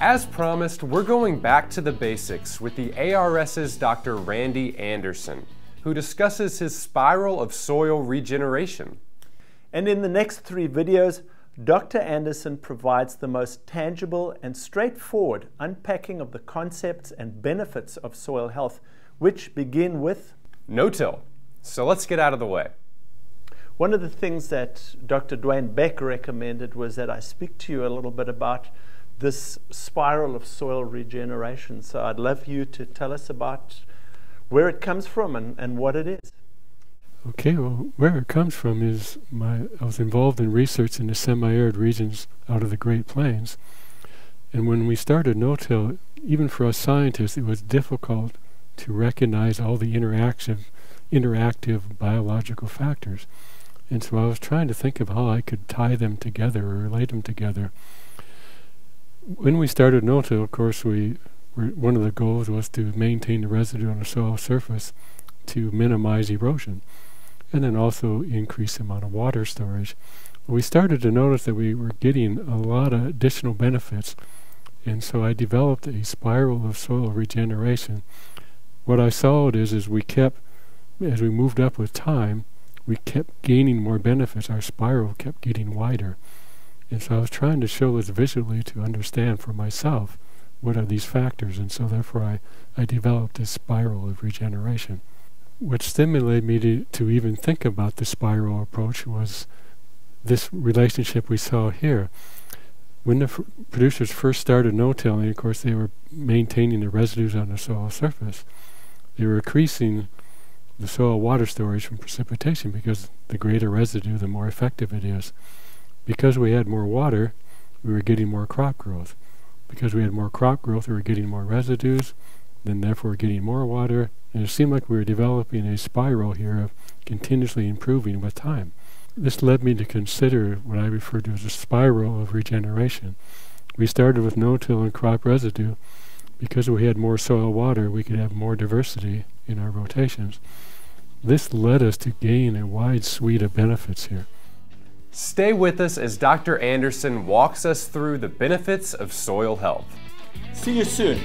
As promised, we're going back to the basics with the ARS's Dr. Randy Anderson, who discusses his spiral of soil regeneration. And in the next three videos, Dr. Anderson provides the most tangible and straightforward unpacking of the concepts and benefits of soil health, which begin with no-till. So let's get out of the way. One of the things that Dr. Dwayne Beck recommended was that I speak to you a little bit about this spiral of soil regeneration. So I'd love you to tell us about where it comes from and, and what it is. Okay, well, where it comes from is my I was involved in research in the semi-arid regions out of the Great Plains, and when we started no-till, even for us scientists, it was difficult to recognize all the interactive, interactive biological factors, and so I was trying to think of how I could tie them together or relate them together. When we started no-till, of course, we were, one of the goals was to maintain the residue on the soil surface to minimize erosion and then also increase the amount of water storage. We started to notice that we were getting a lot of additional benefits, and so I developed a spiral of soil regeneration. What I saw it is, is we kept, as we moved up with time, we kept gaining more benefits. Our spiral kept getting wider. And so I was trying to show this visually to understand for myself what are these factors, and so therefore I, I developed this spiral of regeneration what stimulated me to, to even think about the spiral approach was this relationship we saw here. When the producers first started no-tilling, of course, they were maintaining the residues on the soil surface. They were increasing the soil water storage from precipitation because the greater residue, the more effective it is. Because we had more water, we were getting more crop growth. Because we had more crop growth, we were getting more residues, then therefore getting more water, and it seemed like we were developing a spiral here of continuously improving with time. This led me to consider what I refer to as a spiral of regeneration. We started with no-till and crop residue. Because we had more soil water, we could have more diversity in our rotations. This led us to gain a wide suite of benefits here. Stay with us as Dr. Anderson walks us through the benefits of soil health. See you soon.